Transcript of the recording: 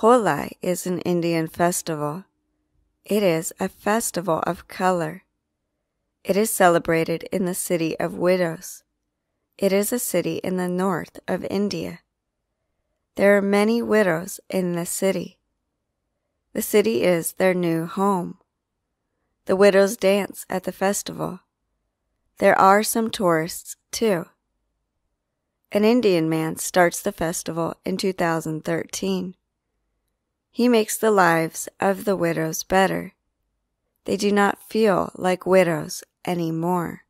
Holi is an Indian festival. It is a festival of color. It is celebrated in the city of widows. It is a city in the north of India. There are many widows in the city. The city is their new home. The widows dance at the festival. There are some tourists too. An Indian man starts the festival in 2013. He makes the lives of the widows better. They do not feel like widows anymore.